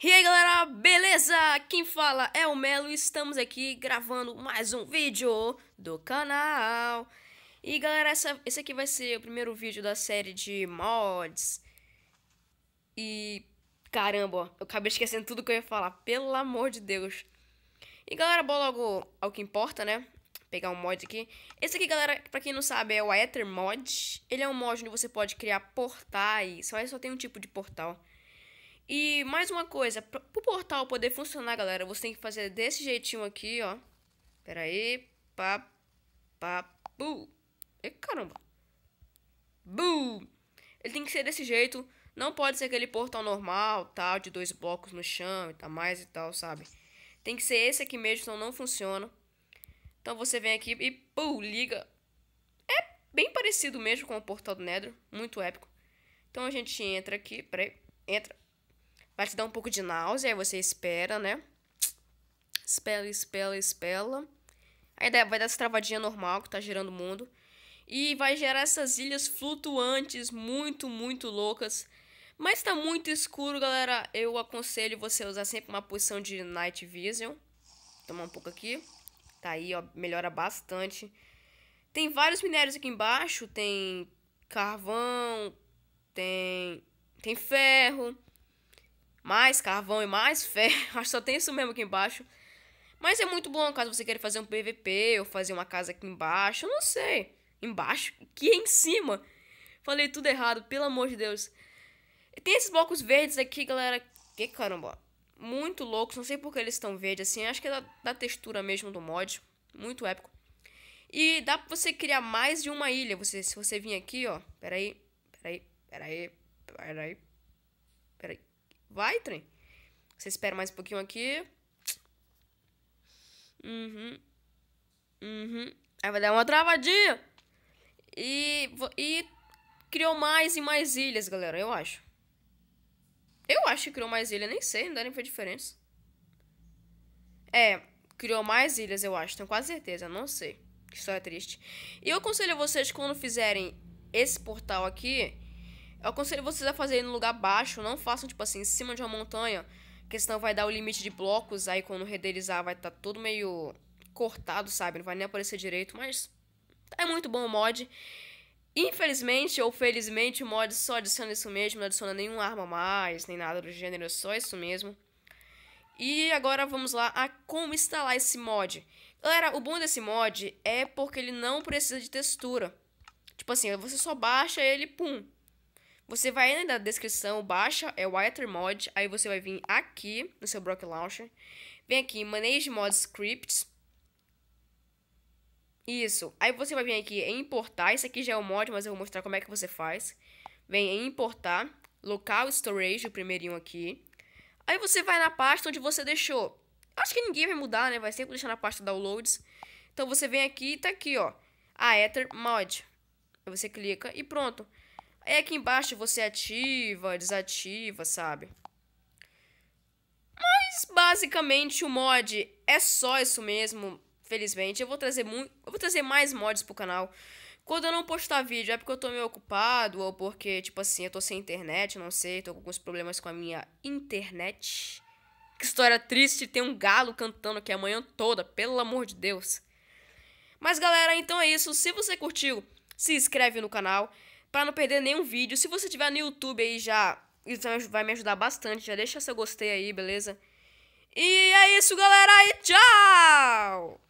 E aí galera, beleza? Quem fala é o Melo e estamos aqui gravando mais um vídeo do canal. E galera, essa, esse aqui vai ser o primeiro vídeo da série de mods. E caramba, eu acabei esquecendo tudo que eu ia falar, pelo amor de Deus. E galera, bora logo ao que importa, né? Pegar um mod aqui. Esse aqui, galera, pra quem não sabe, é o Ether Mod. Ele é um mod onde você pode criar portais, mas só tem um tipo de portal. E mais uma coisa, para o portal poder funcionar, galera, você tem que fazer desse jeitinho aqui, ó. Pera aí. Pá, pá, bu. E caramba. Bu. Ele tem que ser desse jeito. Não pode ser aquele portal normal, tal, de dois blocos no chão e tal, mais e tal, sabe? Tem que ser esse aqui mesmo, senão não funciona. Então você vem aqui e, pum, liga. É bem parecido mesmo com o portal do Nether, muito épico. Então a gente entra aqui, peraí, entra. Vai te dar um pouco de náusea, aí você espera, né? Espela, espela, espela. Aí vai dar essa travadinha normal que tá girando o mundo. E vai gerar essas ilhas flutuantes muito, muito loucas. Mas tá muito escuro, galera. Eu aconselho você a usar sempre uma posição de Night Vision. Tomar um pouco aqui. Tá aí, ó. Melhora bastante. Tem vários minérios aqui embaixo. Tem carvão. Tem, tem ferro mais carvão e mais ferro. Acho que só tem isso mesmo aqui embaixo. Mas é muito bom caso você queira fazer um PVP ou fazer uma casa aqui embaixo. Eu não sei. Embaixo? Que em cima? Falei tudo errado, pelo amor de Deus. Tem esses blocos verdes aqui, galera. Que caramba. Muito loucos. Não sei por que eles estão verdes assim. Acho que é da, da textura mesmo do mod. Muito épico. E dá pra você criar mais de uma ilha. Você, se você vir aqui, ó. Pera aí. Pera aí. Pera Vai, trem. Você espera mais um pouquinho aqui. Uhum. Uhum. Aí vai dar uma travadinha. E, e criou mais e mais ilhas, galera, eu acho. Eu acho que criou mais ilhas, nem sei, não dá nem foi diferença. É, criou mais ilhas, eu acho, tenho quase certeza, não sei. Que história triste. E eu aconselho vocês, quando fizerem esse portal aqui, eu aconselho vocês a fazerem no lugar baixo, não façam, tipo assim, em cima de uma montanha, porque senão vai dar o limite de blocos, aí quando renderizar vai estar tá tudo meio cortado, sabe? Não vai nem aparecer direito, mas é muito bom o mod. Infelizmente ou felizmente o mod só adiciona isso mesmo, não adiciona nenhuma arma mais, nem nada do gênero, é só isso mesmo. E agora vamos lá a como instalar esse mod. Galera, o bom desse mod é porque ele não precisa de textura. Tipo assim, você só baixa ele, pum, você vai na descrição, baixa, é o Mod, aí você vai vir aqui no seu Brock Launcher, vem aqui, Manage Mod Scripts, isso, aí você vai vir aqui em importar, esse aqui já é o mod, mas eu vou mostrar como é que você faz, vem em importar, Local Storage, o primeirinho aqui, aí você vai na pasta onde você deixou, acho que ninguém vai mudar, né, vai sempre deixar na pasta Downloads, então você vem aqui e tá aqui, ó, a Ether Mod, aí você clica e pronto, Aí aqui embaixo você ativa, desativa, sabe? Mas basicamente o mod é só isso mesmo, felizmente. Eu vou trazer muito, eu vou trazer mais mods pro canal. Quando eu não postar vídeo é porque eu tô meio ocupado ou porque, tipo assim, eu tô sem internet, não sei, tô com alguns problemas com a minha internet. Que história triste, tem um galo cantando aqui a manhã toda, pelo amor de Deus. Mas galera, então é isso. Se você curtiu, se inscreve no canal para não perder nenhum vídeo. Se você tiver no YouTube aí já, isso vai me ajudar bastante. Já deixa seu gostei aí, beleza? E é isso, galera, e tchau!